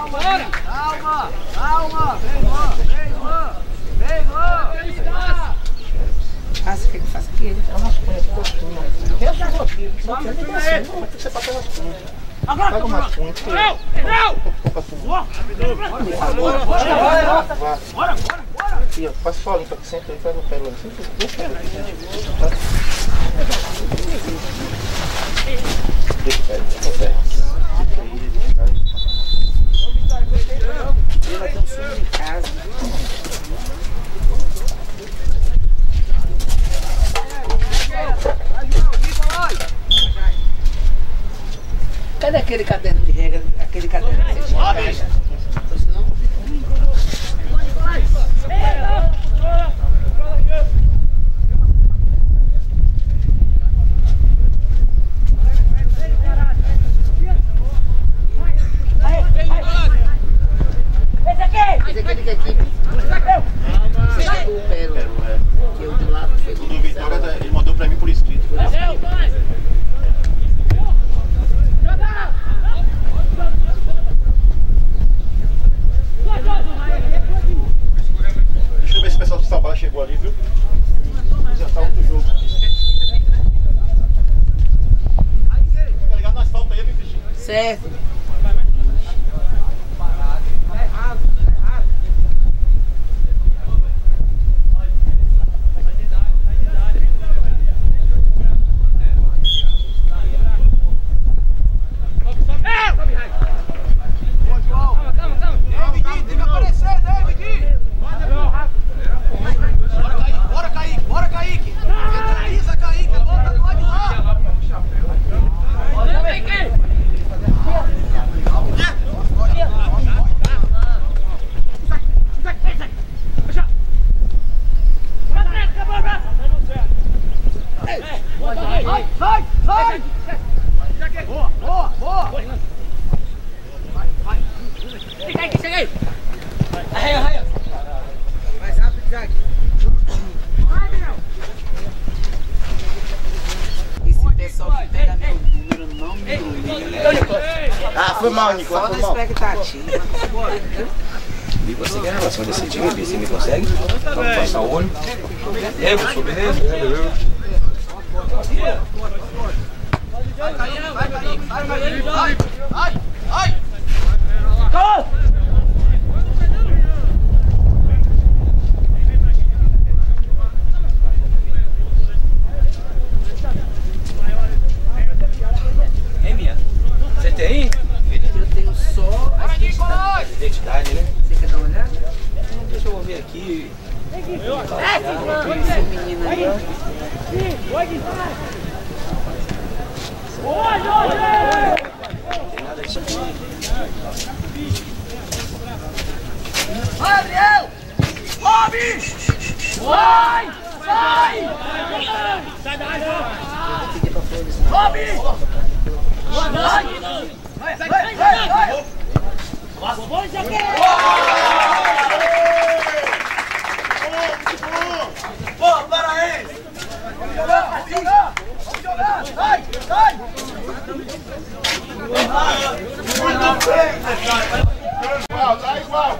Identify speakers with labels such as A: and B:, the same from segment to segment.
A: Calma, calma,
B: calma. Vem, irmã, vem,
C: irmã. Vem, irmã. Ah,
B: você quer que faça aqui? É umas cunhas, costuma. Tem as suas rotinas. Não tem que ser, não.
C: Tem que ser as. Agora, Pega umas. Não, não. Bora, bora, bora. Bora, Passa só limpa aqui, senta aí, faz o pé lá. Senta aí. Deixa o pé, deixa o pé.
B: casa. Cadê aquele caderno de regra? Aquele caderno de
D: regra?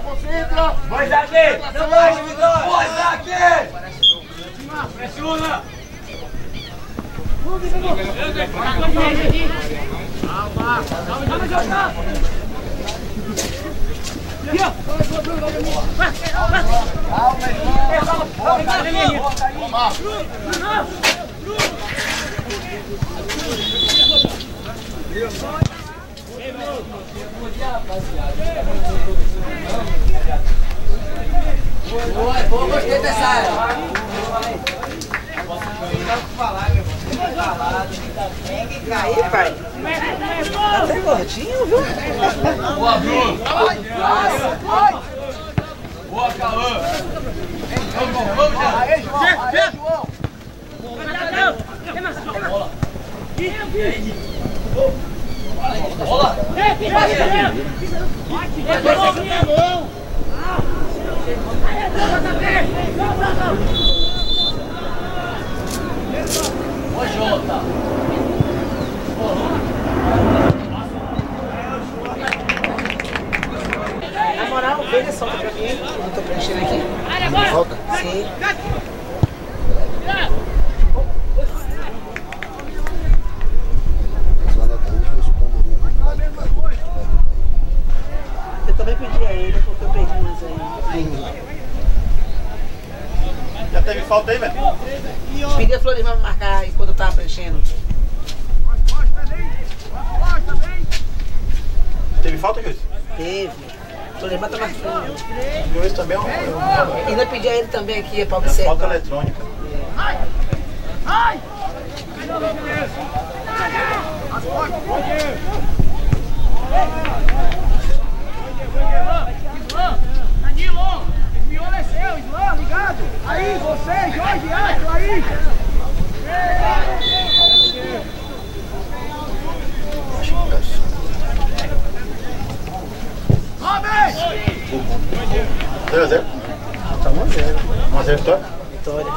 C: Concentra.
E: Vai, Zaque! Não vai, Vitória! Vai, Zaque! Pressiona!
D: Boa, boa, gostei dessa área. Aí, pai. Tá gordinho, viu?
E: Boa, Bruno! Boa, Cauã! Vamos, vamos, já!
C: Aí, João. Aí, João.
E: Bola! Ô, Jota!
D: Na moral, veja solta pra mim. Eu tô preenchendo aqui.
F: Volta.
D: Sim.
F: Só na dúvida, deixa eu poderia vir lá de cá.
D: Eu também pedi a ele, porque eu perdi umas aí.
C: Já teve falta aí, velho?
D: Pedi a Floriva pra marcar enquanto eu tava preenchendo.
C: Teve falta, Júlio?
D: Teve. Floriva tá marcando.
C: Júlio também é um... é um-
D: Ainda pedi a ele também aqui, é pra
C: é falta
D: observar.
C: eletrônica.
G: Danilo, Islã, ligado? Aí, você, Jorge, Astro, aí! Robert!
C: 0x0?
F: Tá 1x0.
C: 1x0 vitória?
D: Vitória.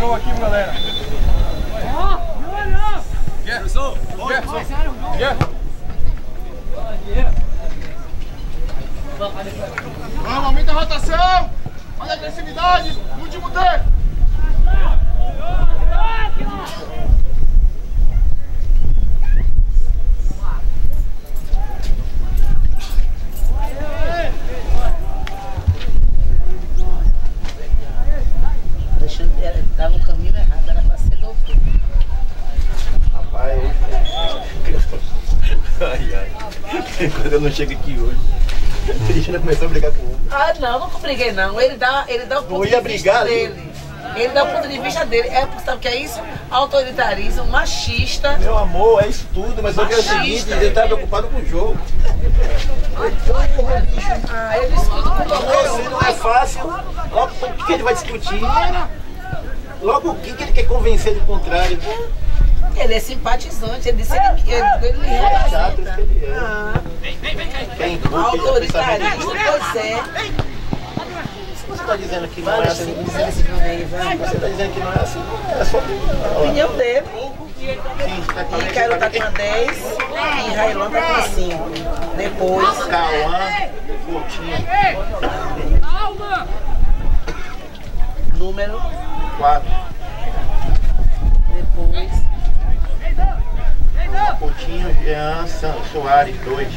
C: Jogo aqui, galera.
E: Vamos, aumenta a rotação! A agressividade! Último tempo!
D: Deixando, era- tava no caminho errado, era pra ser doutor.
C: Rapaz, ai, ai. Quando eu não chego aqui hoje, gente já começou a brigar com o homem.
D: Ah, não, não briguei não. Ele dá, ele dá o ponto
C: Eu ia
D: de
C: brigar
D: vista dele. Ele dá o ponto de vista dele. É, sabe o que é isso? Autoritarismo, machista.
C: Meu amor, é isso tudo, mas só que é o
D: Machista.
C: seguinte, ele tá preocupado com o jogo.
D: Ah, ele escuta com qualquer
C: se não é fácil, logo o que ele vai discutir? Logo o que ele quer convencer do contrário?
D: Ele é simpatizante, ele disse que ele, ele, ele
C: É
D: representa.
C: ele é.
D: Ah,
C: Quem empurra, quem
D: autoritarista,
C: pensamento.
D: pois é.
C: Você tá dizendo que não
D: Vai,
C: é assim?
D: vai.
C: Você tá dizendo que não é assim? É só
D: opinião dele.
C: Sim, tá com a
D: Ícaro tá com a 10 e Railon tá com a 5. Depois,
C: Cauã, Coutinho,
H: Calma.
D: número,
C: 4.
D: depois,
C: Coutinho, Jean, San- Soares, 2.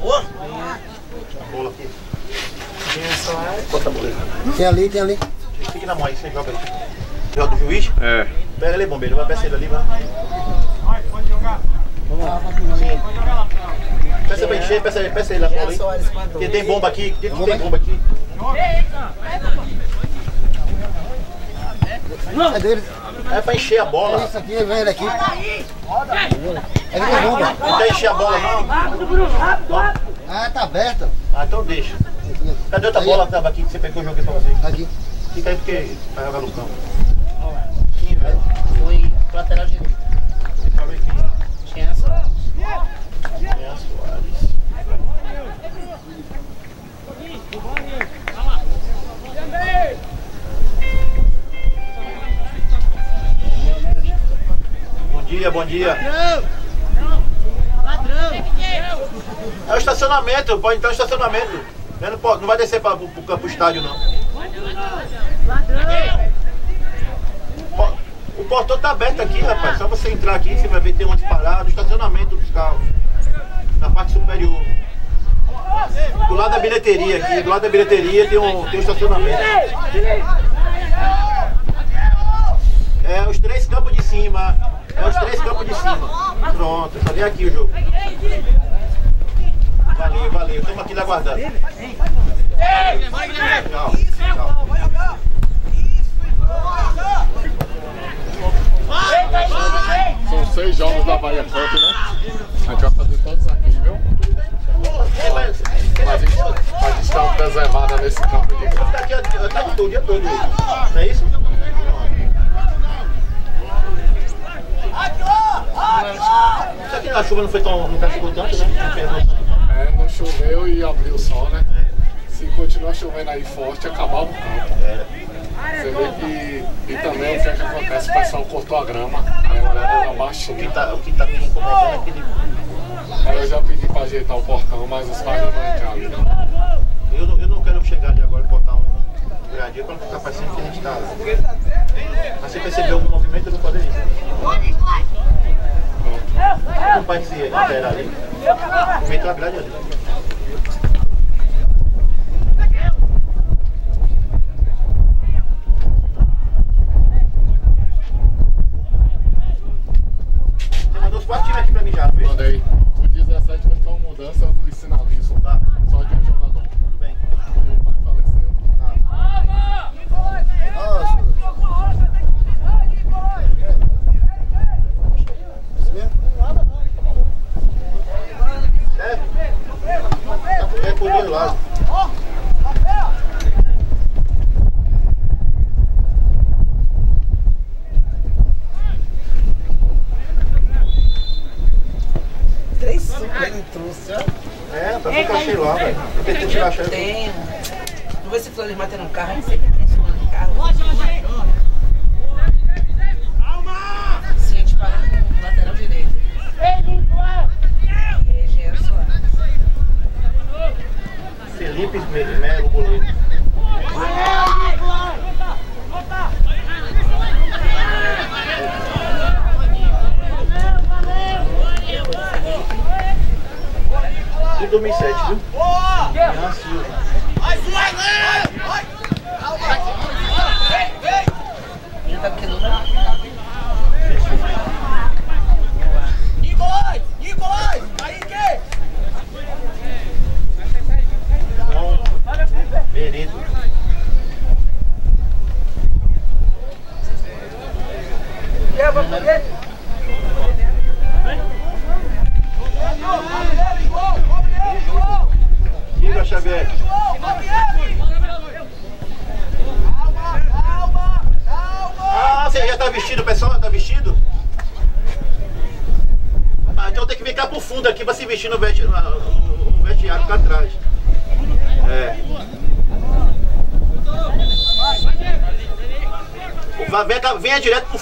D: Boa.
C: A bola aqui. Jean Soares. Bota a bola.
D: Tem ali, tem ali.
C: Fique na mão aí, você joga aí. Joga do juiz?
I: É.
C: Pega ali, bombeiro. Vai peça ele ali, vai. Peça pra encher, peça, peça ele a bola
D: Jean
C: aí.
D: Soares com a
C: Porque
D: 2.
C: tem bomba aqui, tem bomba aqui.
J: É dele.
C: É pra encher a bola.
J: Isso aqui, vem ele aqui. É que tem bomba.
C: Não quer encher a bola não?
J: Ah, tá aberta.
C: Ah, então deixa. Cadê outra bola que tava aqui que você pegou que eu joguei pra você?
J: Aqui.
C: Fica aí porque vai jogar no campo. Sim, velho.
D: Foi lateral direito.
C: Bom dia. É o estacionamento, pode entrar no estacionamento. Ele Não, pode, não vai descer para o campo estádio, não. Po- O portão tá aberto aqui, rapaz. Só você entrar aqui, você vai ver tem onde parar, no estacionamento dos carros. Na parte superior. Do lado da bilheteria aqui, do lado da bilheteria tem um, tem um estacionamento. É os três campos de cima. É os três campos de cima. Pronto, só vem aqui o jogo. Valeu, valeu. Estamos aqui na aguardando. Tchau, tchau.
E: Vai jogar!
K: São seis jogos da Bahia Cup, né? A gente vai fazer todos aqui, viu?
C: Mas-
K: Pra gente, dar uma preservada nesse campo de
C: aqui, eu tava aqui o dia todo. Não é isso? Isso aqui a chuva não foi tão. não castigou tanto, né? Não fez tanto.
K: É, não choveu e abriu o sol, né? Se continuar chovendo aí forte, acabava o campo. Você vê que. E também o que, é que acontece? O pessoal cortou a grama, aí a galera tá
C: O que
K: baixinha.
C: tá, o que tá me incomodando é aquele.
K: Aí eu já pedi pra ajeitar o portão, mas os caras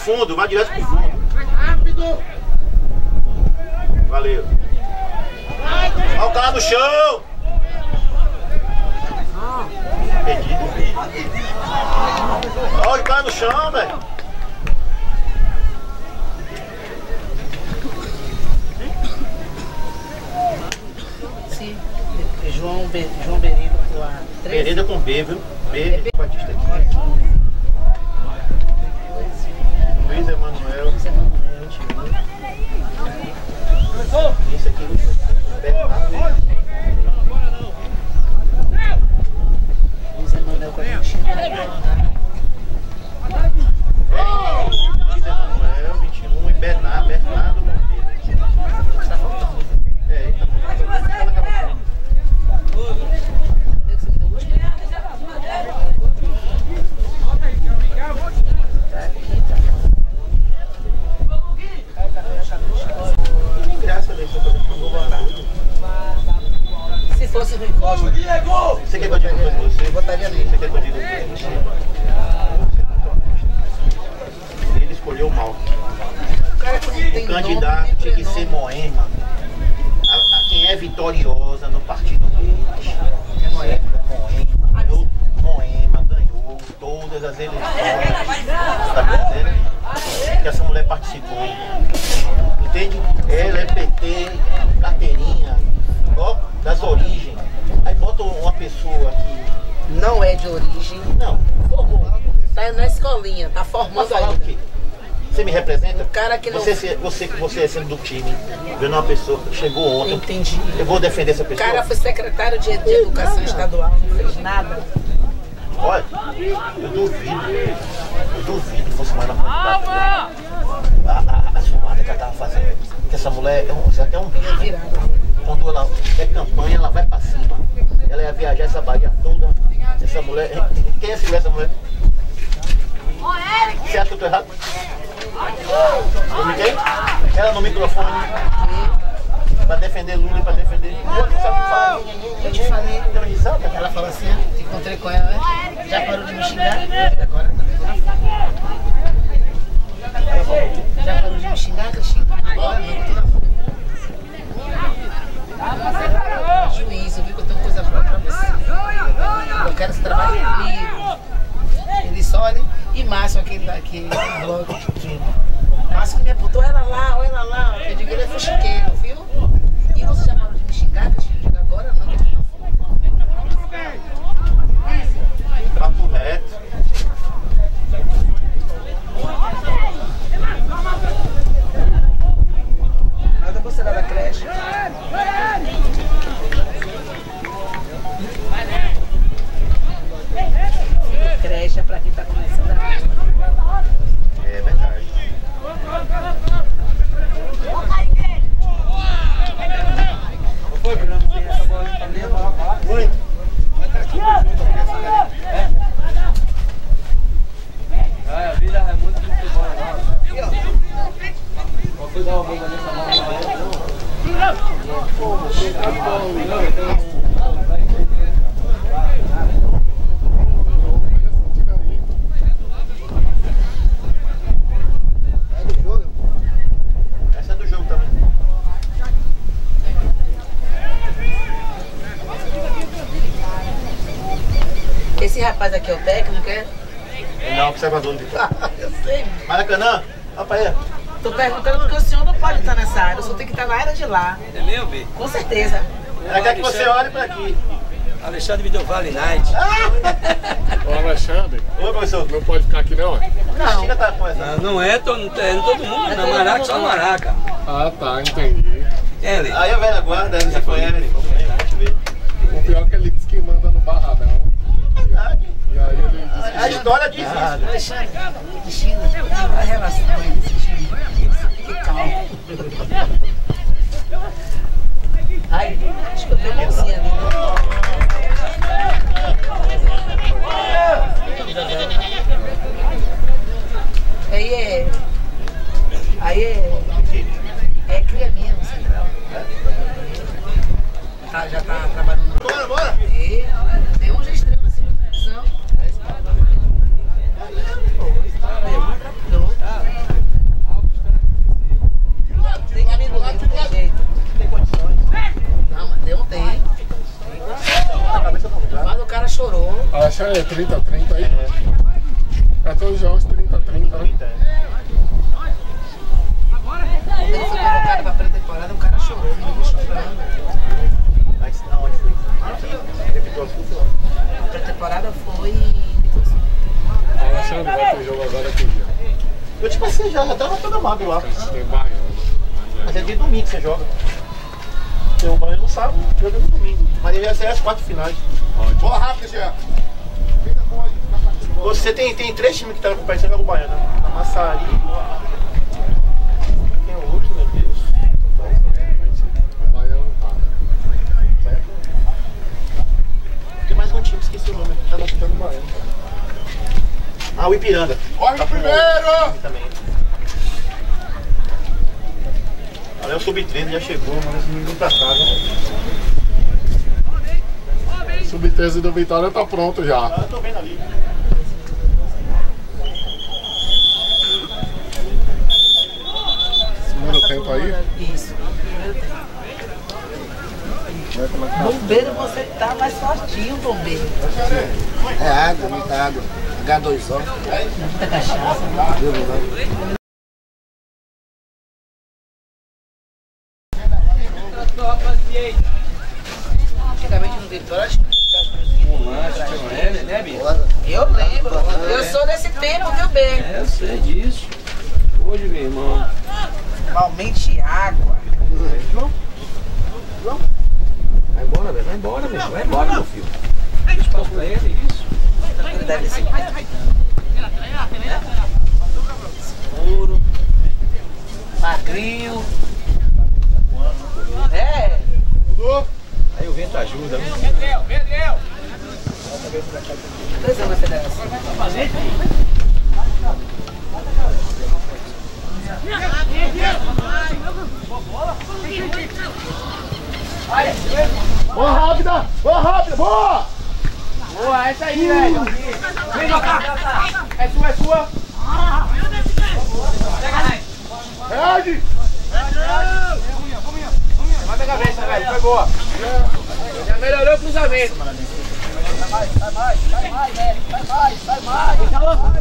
C: fundo, vai direto
D: você,
C: é sendo do time, vendo uma pessoa que chegou ontem.
D: Entendi.
C: Eu vou defender essa
D: O
C: pessoa.
D: cara foi secretário de, de educação estadual, não fez nada.
C: Olha, eu duvido. Eu duvido que fosse mais na faculdade. A, a, a que ela tava fazendo. Que essa mulher é um, ela é um bicho. né? Quando ela é campanha, ela vai pra cima. Ela ia viajar essa Bahia toda. Essa mulher. Quem é essa mulher? Você acha que eu tô errado? Quem? Ela no microfone. Pra defender Lula e pra defender.
D: Eu te falei. Ela falou assim, ó, encontrei com ela, né? Já parou de me xingar? Agora. Já parou de me xingar, Cristina? Agora não, eu tô na foto. Juízo, viu que eu tenho coisa boa pra você. Eu quero que você trabalhe comigo. Ele só olha e Márcio, aquele daqui, o que me apontou, olha lá, olha lá. Eu digo, ele é fuxiqueiro, viu? E você já parou de me xingar, Cristina? Eu digo, agora não.
C: Papo reto.
D: Nada você dá da creche. Creche é pra quem tá começando a
C: É verdade.
L: A vida é muito futebol, não. Vou cuidar uma bomba nessa mão.
C: Essa é do jogo também.
D: Esse rapaz aqui é o técnico, é?
C: Não, observador de
D: Eu sei.
C: Maracanã, rapaz, é.
D: Tô perguntando porque o senhor não pode estar nessa área, o senhor tem que estar na área de lá.
L: É meu, B?
D: Com certeza.
C: Ela quer que você olhe pra aqui.
L: Alexandre me deu Vale Night.
K: Ô Alexandre,
C: Oi, professor.
K: não pode ficar aqui não? é?
D: Não.
C: Tá com essa.
L: Não, não é, to, não é todo mundo, na Maraca, só Maraca.
K: Ah tá, entendi.
L: É, Lê?
C: Aí a velha guarda, você conhece, pode ver.
K: O pior é que ele disse que manda no barradão.
C: Verdade.
K: E aí ele disse
C: A história diz isso.
D: Alexandre, Cristina, a relação aí Ai, eu tenho mãozinha ali. Aí é. Aí é. É cria central. Tá, já tá trabalhando.
C: Bora, bora.
D: E Não, mas deu um tem.
C: A cabeça no lugar.
D: Mas o cara chorou.
K: Acha é 30, 30 aí. É todos os jogos 30, 30, né?
D: Quando ele foi convocado pra pré-temporada, o cara chorou, não chorando.
C: Mas onde foi? Repetiu as coisas lá.
D: A pré-temporada foi.
K: O vai jogo agora que dia?
C: Eu te passei já, já tava toda magro lá.
K: A gente tem Baiano.
C: Mas é de domingo que você joga. Porque o Bahia não sabe, joga no domingo. Mas ele vai ser as quatro finais.
K: Bola rápida, Jean.
C: Você tem, tem três times que estão competindo com o Baiano. A Massari. Tem o outro, meu Deus.
K: O Baiano não tá.
C: Tem mais um time, esqueci o nome. Tá na ficando Baiano. Ah, o Ipiranga.
K: Corre
C: Tá
K: no primeiro!
C: Também. Até o sub-13 já chegou, mas esse menino pra casa.
K: Sub-13 do Vitória tá pronto já.
C: Ah, eu tô vendo ali.
K: Segundo
M: tempo aí?
D: Isso. Bombeiro você tá mais fortinho, bombeiro.
F: É água, muita água. H2O.
D: É cachaça.
F: Né?
L: Né? aí,
E: velho. Vem, Jota. É sua, é sua.
F: Reage.
E: Vai a cabeça, velho. Foi boa. Já melhorou o cruzamento.
F: Vai mais, vai mais, vai
E: mais, velho. Vai mais, vai mais.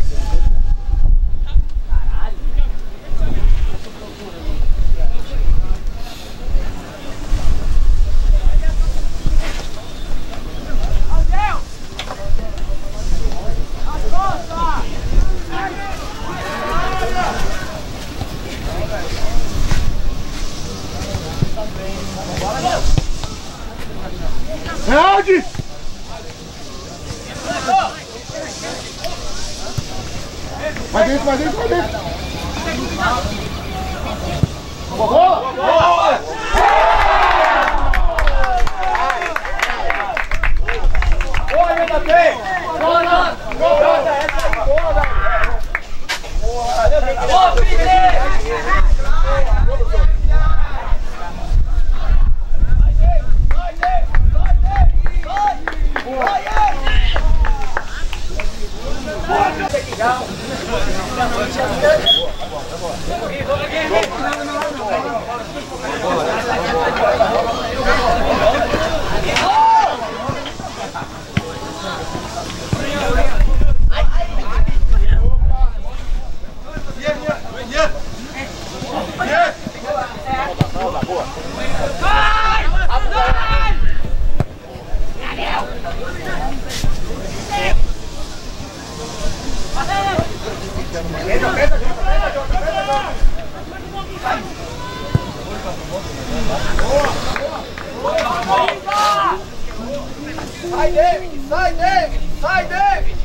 K: Sai, David! Sai, David! Sai, David!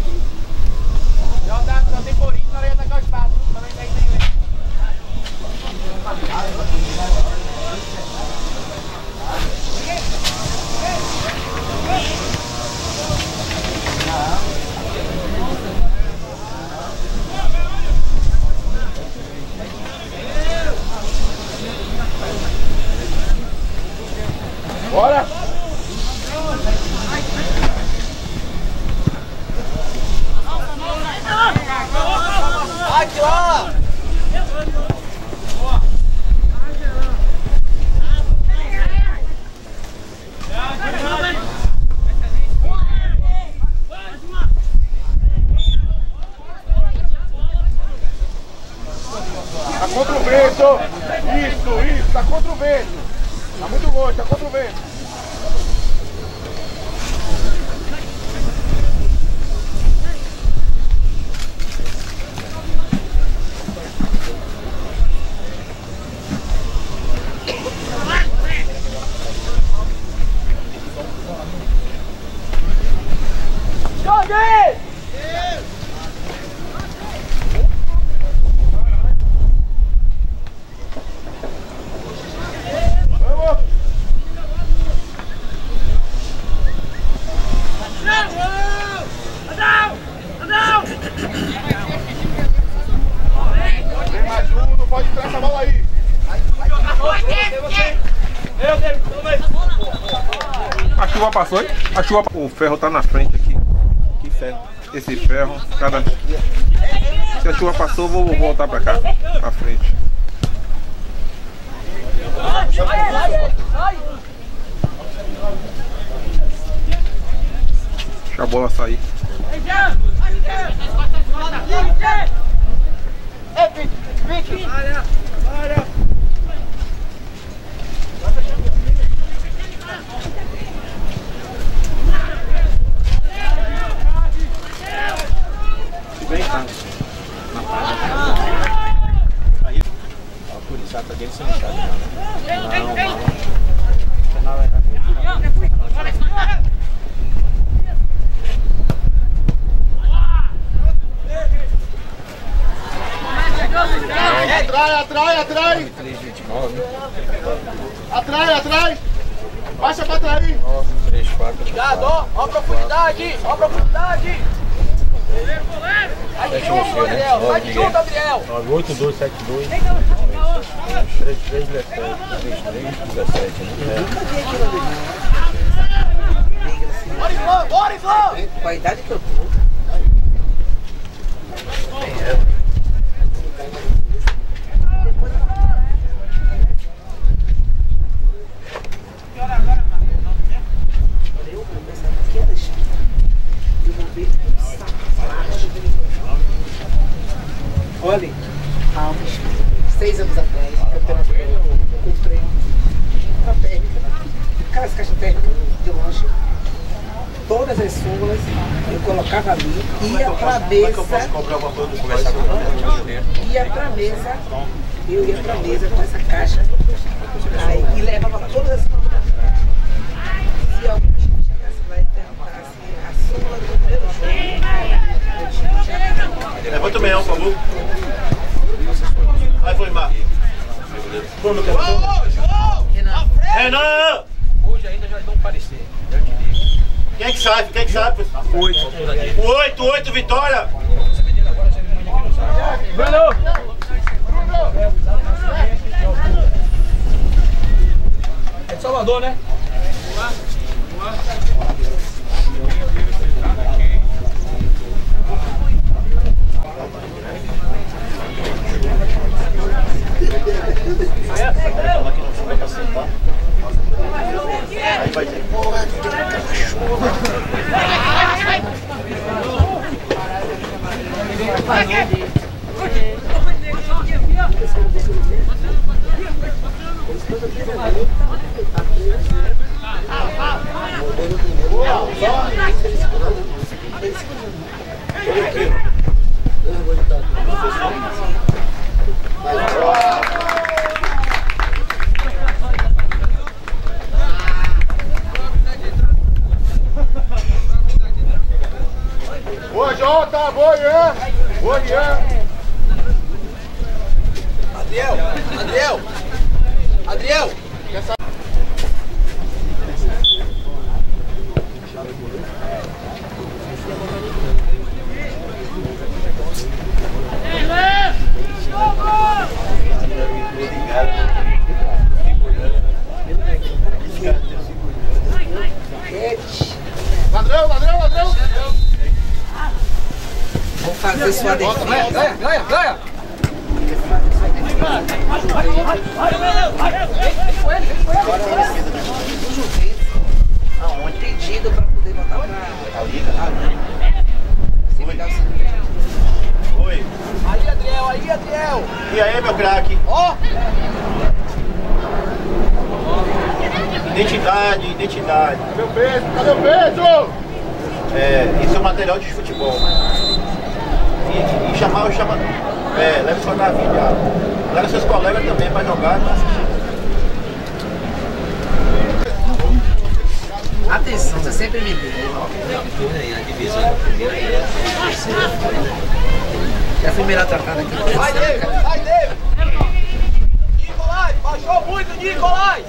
E: Já dá, já tem Corinthians, na hora de atacar o espaço. Também tem, tem, tem. Hey! Hey! Hey!
F: Bora!
K: Aqui, ó!
F: contra o vento.
I: chuva passou, hein? A chuva... O ferro tá na frente aqui. Que ferro? Esse ferro, tá cada... Se a chuva passou, vou voltar pra cá, pra frente.
C: Deixa
L: a bola sair. Ei, ninguém se lixar. Não, não.
J: Atrai, atrai, atrai! Atrai, atrai! Baixa pra atrair!
L: obrigado,
E: 3, 4. Ó! Ó a profundidade! Ó a profundidade! Vai de junto, Gabriel! Vai de junto, Gabriel!
L: 8272. 33, 33, 17, né?
E: Bora, Ivan! Bora, Ivan!
D: Com a idade que eu tô.
C: É que eu posso
D: mesa,
C: comprar alguma coisa do
L: Conversar com o meu
D: ia pra mesa, eu ia pra mesa com essa caixa, aí, e levava todas as. Se alguém chegasse lá e perguntasse a súmula do primeiro jogo, eu tinha já
C: Levanta o meião, por favor. Aí foi, Marcos. Bruno, quer
D: Renan,
C: Renan!
L: Hoje ainda já dão um parecer, eu te digo.
C: Quem é que sabe? Quem é que sabe?
I: Oito.
C: Oito, oito, Vitória!
L: Essa menina agora já me manda aqui no zap. É de Salvador, né?
C: Aí vai ter.
J: Boa, Boa, Ian. Boa, Ian.
E: Adriel, Adriel, Adriel.
J: Ladrão, ladrão, ladrão.
D: vou fazer sua defesa.
E: Ganha, ganha, ganha.
D: do Juventus, aonde? Pedido para poder botar pra
C: A Liga.
D: se me dá o seguinte.
C: Oi.
E: Aí, Adriel, aí, Adriel.
C: E aí, meu craque?
E: Ó,
C: Identidade, identidade.
J: Cadê o beijo? Cadê o beijo?
C: É, isso é material de futebol. E, e chamar, chama. É, leva sua navinha. Leva seus colegas também pra jogar e assistir.
D: Atenção, você sempre me liga. Já fui melhor tratado aqui.
E: vai, David, vai, David. Nicolai, baixou muito, Nicolai.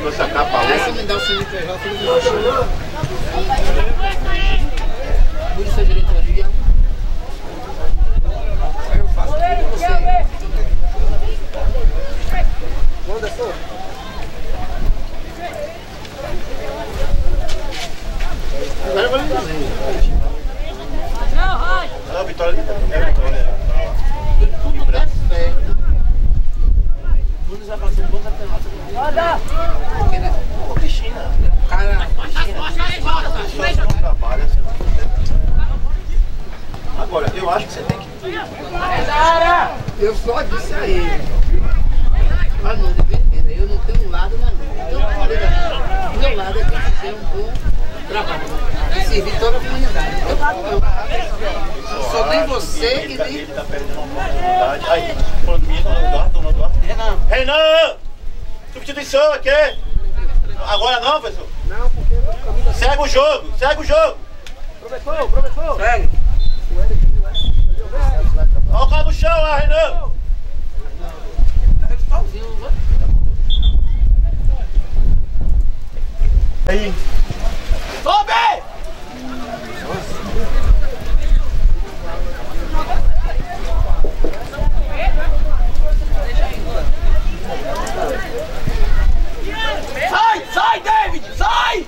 C: Trouxe a capa hoje.
D: me dá o CNPJ, tudo bem. Mude sua diretoria. Aí eu faço tudo você. Anderson.
C: Não, Vitória. É Vitória.
D: E tudo der certo. O Nunes vai fazer um bom campeonato. Porque, né?
C: Ô, Cristina.
D: O cara.
C: Só um trabalho. não acho que você tem que.
D: Eu só disse a ele. Olha, não depende, eu não tenho um lado na linha. Então, olha, meu lado é que fazer um bom trabalho. E servir toda a comunidade. Não tem lado não. Só nem você e nem.
C: Ele tá perdendo uma oportunidade. Aí, falando comigo, no Eduardo, no Eduardo.
D: Renan.
C: Renan! Substituição aqui! Agora não, professor? Não, porque. Segue o jogo, segue o jogo!
E: Professor, professor.
D: Segue.
C: Olha o cara no chão lá, Renan!
D: Sozinho, vai.
C: Aí.
E: Sobe! Sai, sai, David, sai!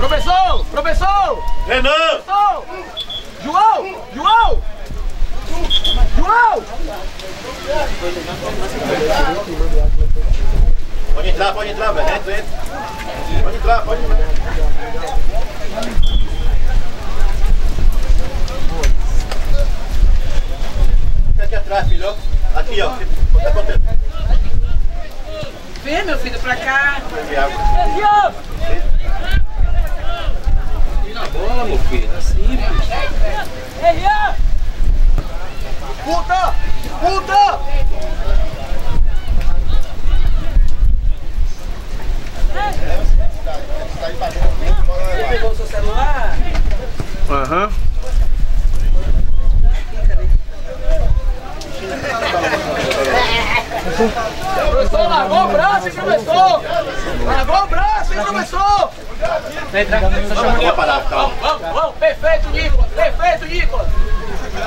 E: Professor, professor,
C: Renan!
E: professor! João, João! João!
C: Pode entrar, pode entrar, velho. Entra, entra. Pode entrar, pode entrar. Fica aqui atrás, filho. Aqui, ó. Tá contando.
D: Vem, meu filho, pra cá.
J: Tira a bola, meu filho.
E: Ei, Ian! Puta! Puta!
D: Você pegou o seu celular?
I: Aham.
E: Professor, largou o braço, hein, professor! Largou o braço, hein, professor!
C: Vamos parar, calma.
E: Vamos, vamos, vamos! Perfeito, Nicolas! Perfeito, Nicolas!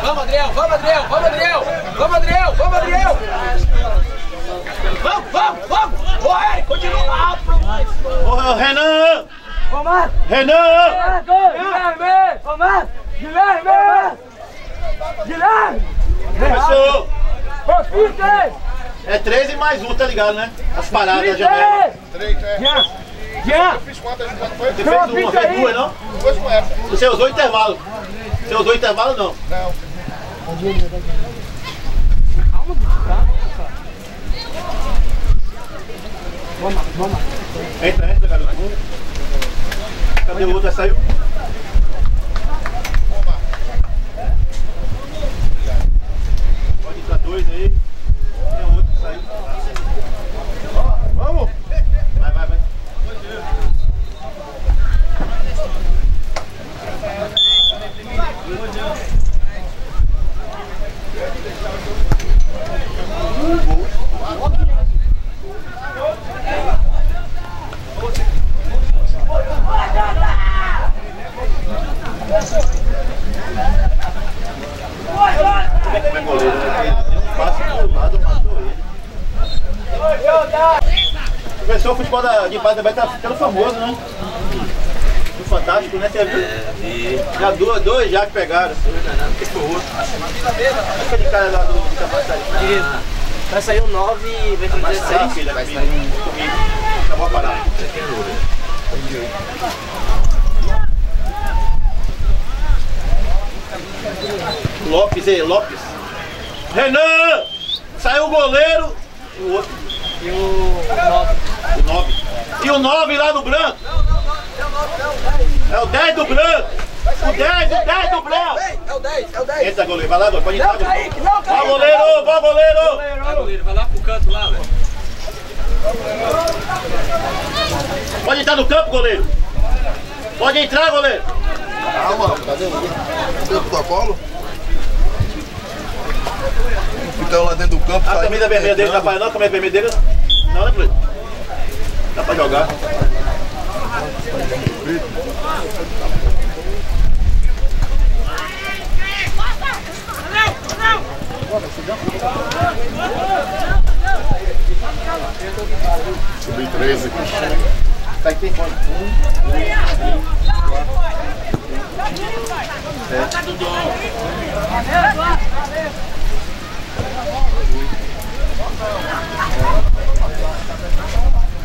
E: Vamos, Adriel! Vamos, Adriel! Vamos, Adriel! Vamos, Adriel! Vamos, Adriel! Vamos, vamos, vamos! Ô, Eric, continua lá, pro...
C: Ô, Renan!
E: Vamos!
C: Renan!
E: Guilherme! Vamos! Guilherme! Guilherme!
C: Professor!
E: Ô, Peter!
C: É 13 mais um, tá ligado, né? As paradas da janela.
E: Peter!
K: Três, é.
E: Jean! Jean!
K: Eu fiz quantas? Quantas foi?
C: Você fez uma, fez duas, não?
K: Duas com essa.
C: Você usou intervalo. Você usou intervalo, não?
K: Não.
C: Entra, entra, garoto. Cadê o outro? Saiu? Pode entrar dois aí. Tem outro que saiu.
K: Vamos!
C: Vai, vai, vai. Como é goleiro, né? Deu um passe pro lado, matou ele. O professor, o futebol base também tá ficando famoso, né? Fantástico, né? Você viu? Já dois, dois já que pegaram. Que foi outro. Aquele cara lá do, do Capacete.
D: Vai sair o 9 e vai ter o
C: Ah, filha, comigo. Comigo. Acabou a parada. Lopes Lopes. Renan! Saiu o goleiro. E o outro.
D: E o 9.
C: O 9. E o 9 lá do branco. É o 10 do branco. O 10, o 10 do branco.
E: É o 10, é o 10!
C: Entra, goleiro. Vai lá, goleiro. Pode entrar.
E: Não, não,
C: Vai, goleiro. Vai, goleiro.
J: Vai, goleiro, vai lá pro canto lá, velho.
C: Pode entrar no campo, goleiro. Pode entrar, goleiro.
K: Calma, cadê o cadê o protocolo? Então lá dentro do campo.
C: A
K: sai
C: camisa vermelha dele, rapaz, não, a camisa vermelha dele. Pra jogar.
K: Subi 13.
C: Tá aqui tem quanto? Um, dois, três, quatro, sete.
K: Vamos, vamos!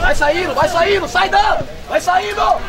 J: Vai! Saindo, vai saindo, sai dando! Vai saindo!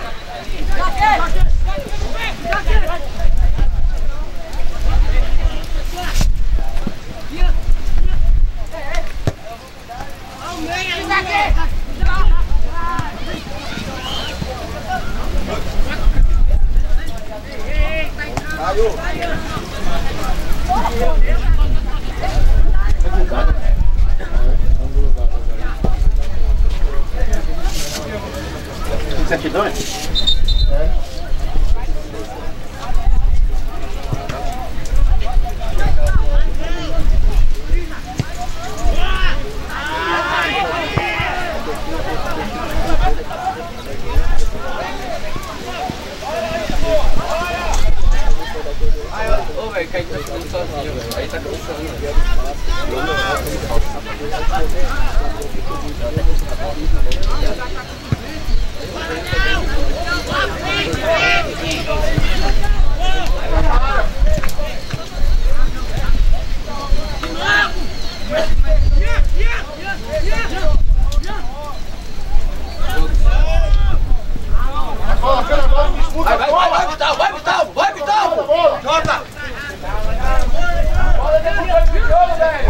C: Certidão é?
J: Cai tudo sozinho, velho. Aí tá cansando.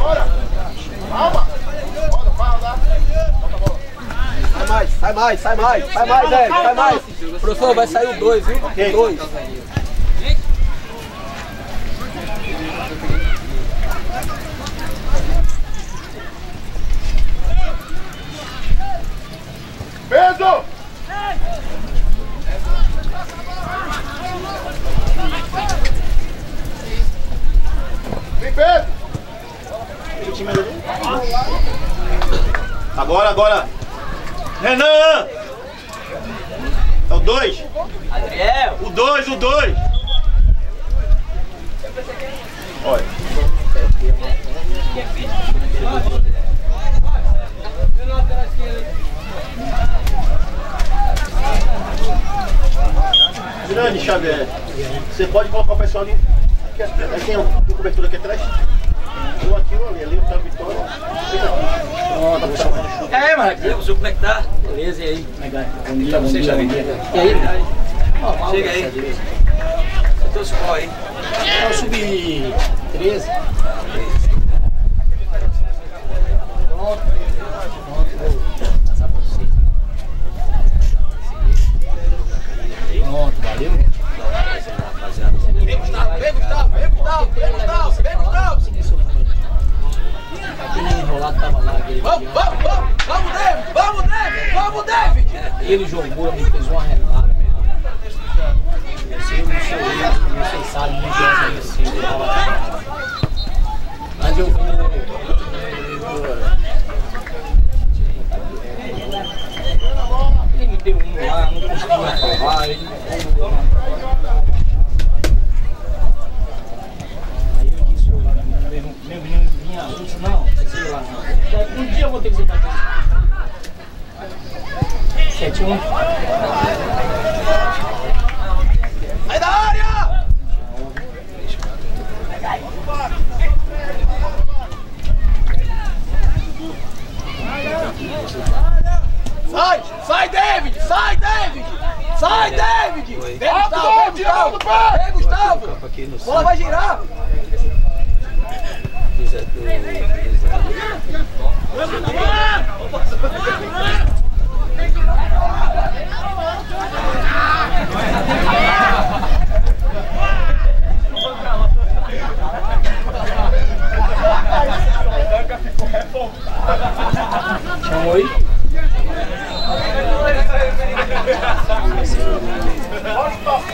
K: Bora! Calma! Bora, fala, dá!
J: Sai mais, sai mais, sai mais, velho, sai mais. Professor, vai sair o dois, viu? Dois.
K: Pedro! Vem, Pedro!
C: O time ali. Agora, agora. Renan! É o 2.
J: Adriel!
C: O 2, o 2. Olha. Grande Xavier. Você pode colocar o pessoal ali. Aqui atrás. Tem um tem cobertura aqui atrás? Ou aqui ou ali. Ali o Otávio Vitória. Fica aqui. Pronto,
J: É, Marquinhos, como é que tá? Beleza, e aí? Como é que tá? E aí? Chega aí. Você trouxe qual aí? É o sub-13. Pronto, valeu. Vem, Gustavo, vem, Gustavo, vem, Gustavo, vem, Gustavo, vem, Gustavo. Aquele enrolado tava lá. Vamos, vamos, vamos, vamos, David, vamos, David, vamos, David. Ele jogou, me fez uma remada. Você não sou eu, vocês sabem, não eu tava cagado. Mas eu vou. Ele me deu um lá, não conseguia falar. Ele... Aí eu disse, meu menino vinha, eu disse, não, sei lá, não. Um dia eu vou ter que ser 21. Sai da área! Sai! Sai, David! Sai, David! Sai, David! Vem, Gustavo! Vem, Gustavo! Vem, Gustavo! Bola vai girar!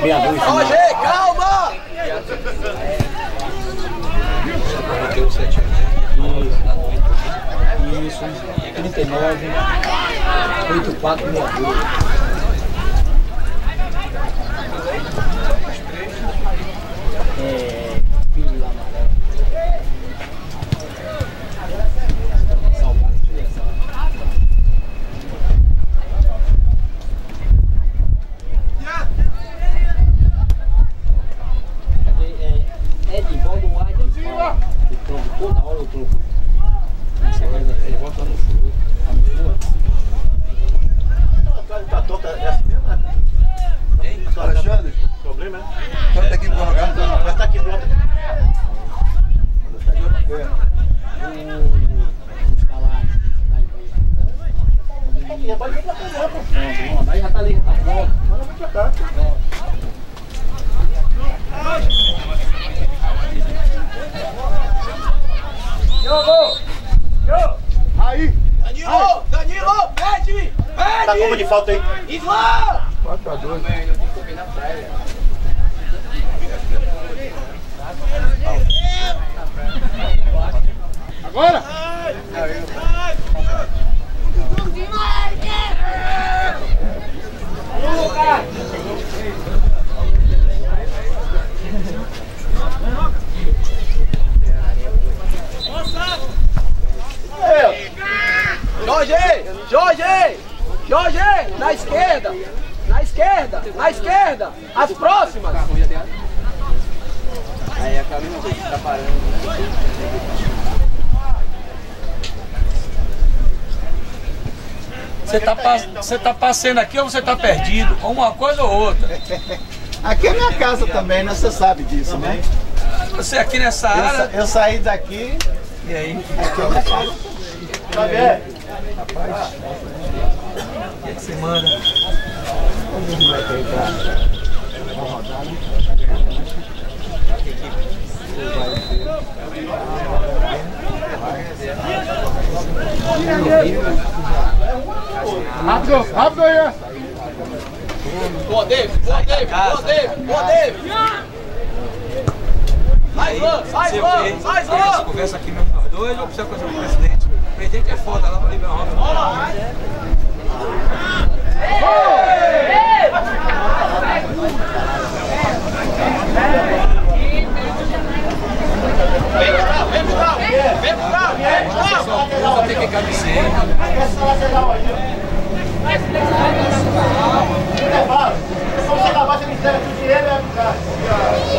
J: meia luz. Roger, calma! Isso. Isso. 39, 84, dois Tá
C: como de falta aí?
E: Ivan!
N: 4 a 2.
K: agora!
E: Jorge! Jorge! Jorge! Na esquerda! Na esquerda! Na esquerda! As próximas!
J: Aí a Carolina tá parando.
L: Você tá, você tá passando aqui ou você tá perdido? Ou uma coisa ou outra.
F: Aqui é minha casa também, né? Você sabe disso, né?
L: Você aqui nessa
F: Eu, sa-
L: área.
F: eu saí daqui,
L: E aí?
F: aqui é minha casa.
C: Xavier,
L: O que, que você manda?
K: Rápido, rápido aí!
E: Boa, David! Boa, David! Boa, David! Boa, David!
L: Você
E: Ivan!
L: vê,
E: Vai,
L: essa
E: Ivan!
L: conversa aqui mesmo nós dois ou precisa com o presidente? O presidente é foda lá pra liberar uma
E: Vem pro carro! Vem pro carro! Vem pro carro!
L: Vou ter que cabecear.
C: intervalo. Quando você acabar, você me entrega tudo dinheiro e cara.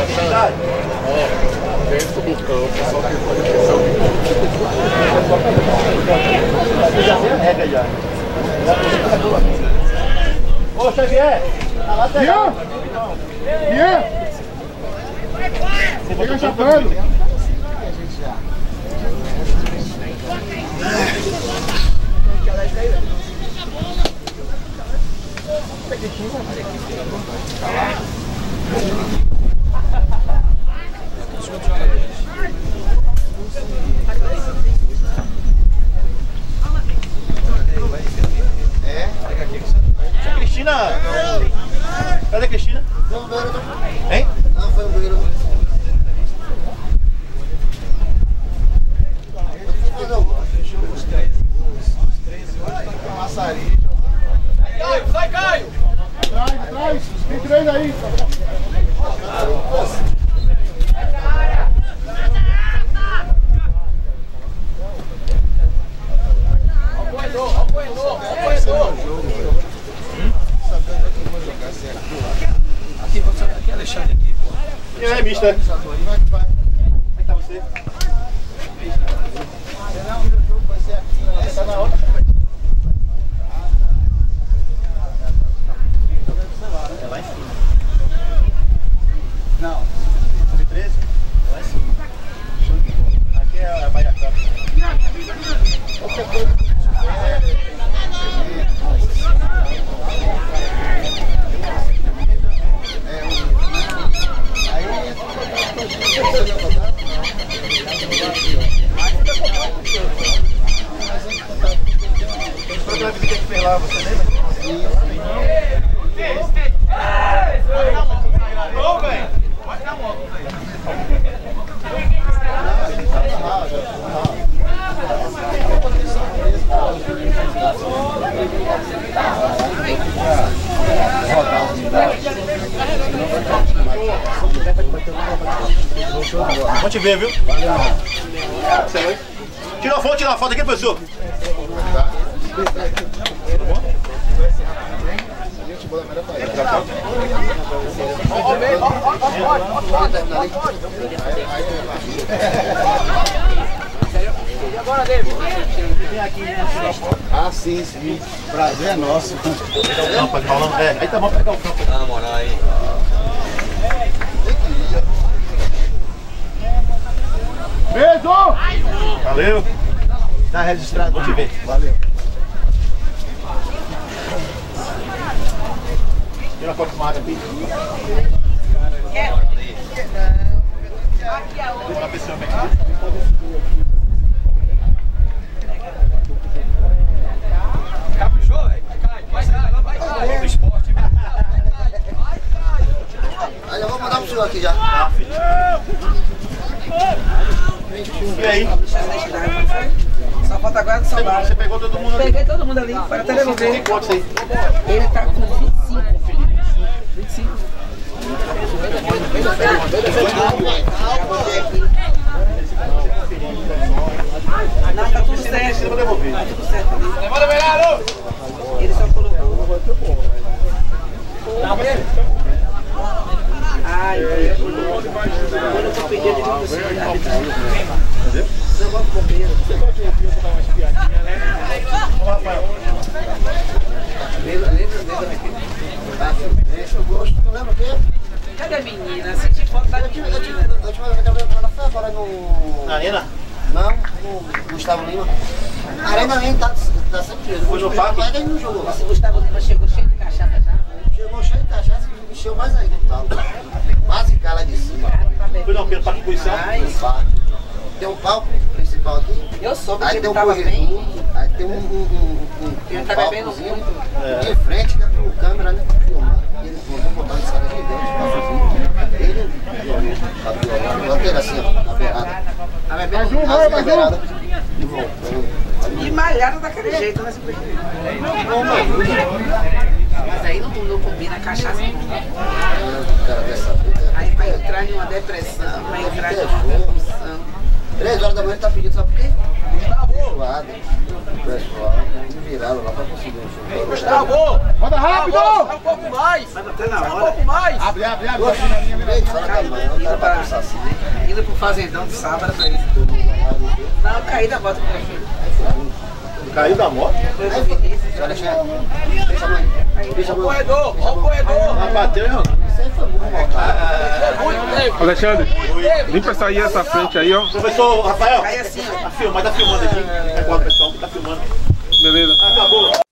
C: Atividade.
K: Dentro do campo, só que pode pensar
C: Você já tem a regra já. Ô Xavier, tá lá
K: Ian! Ian! Chega chapando!
C: A Vamos te ver, viu? Tira foto, tira foto aqui, professor. Tá o Tá olha Tá foda.
F: Ah, sim, sim. Prazer é nosso.
C: Não, pode rolando. É, aí tá bom pegar o campo.
L: Uma moral aí.
F: Beijo!
C: Valeu.
F: Tá registrado.
C: Bom te ver.
F: Valeu.
C: Tira uma foto com aqui. Uma pessoa aqui.
L: Caprichou, velho? Vai, vai, vai, vai. Vai pro esporte, velho.
F: Aí eu aqui já.
C: E aí?
D: Só falta agora do salário.
C: Você pegou todo mundo ali.
D: Peguei todo mundo ali, foi até devolver.
C: Tem quantos aí?
D: Ele tá com 25. 25. Não, tá tudo certo.
C: Eu vou devolver.
D: Tá tudo certo! Ele só colocou. Ai, eu eu vou pedir, eu digo pro senhor da arbitragem. Eu vou pro bombeiro. Lembra, lembra, lembra.
F: Eu gosto, não lembra o quê?
D: Cadê a menina? Senti foto da
F: Eu tive, eu tive,
D: menina.
F: eu tive uma vez foi agora no.
C: Na arena?
F: Não, no Gustavo Lima. A Arena nem tá, tá sempre
C: Foi no parque?
F: Mas ele não jogou lá.
D: Gustavo Lima chegou cheio de cachaça já.
F: Chegou cheio de cachaça e encheu mais ainda o tal. Cai lá de cima.
C: Foi não,
F: Tem um palco principal aqui.
D: eu soube que
F: Aí
D: ele
F: tem um
D: tava bem.
F: corredor, aí tem um, um, um, um,
D: Ele
F: um
D: tá
F: palcozinho
D: muito.
F: em frente que é pro câmera, né. E ele vou botar esse cara gigante pra fazer. Ele, o violão, tá assim, ó, na beirada.
D: Tá
F: Assim, na beirada. E voltando.
D: E malhada daquele jeito, né? Mas aí não, não combina a cachaça. não.
F: Cara dessa
D: vai entrar em uma depressão, vai entrar em uma compulsão.
F: Três horas da manhã ele tá pedindo, sabe por quê? Suado. O pessoal viraram lá pra conseguir um show.
L: Gustavo!
F: Manda rápido!
L: É um pouco mais! É um pouco mais!
F: Abre, abre, abre. Ei, fala com a mãe, o cara vai pensar assim.
D: Indo pro fazendão de sábado pra isso. Não, eu caí da moto com meu filho.
C: Caiu da moto?
D: O.
F: Olha. Deixa a mãe. Deixa a
L: Ó o
F: mãe.
L: corredor! Ó o corredor!
C: Ah, bateu, hein?
I: Alexandre, limpa essa aí, essa frente aí, ó.
C: Professor Rafael,
D: Aí assim, ó.
C: tá filmando, tá filmando aqui. Recorda, pessoal, que tá filmando.
I: Beleza.
C: Acabou.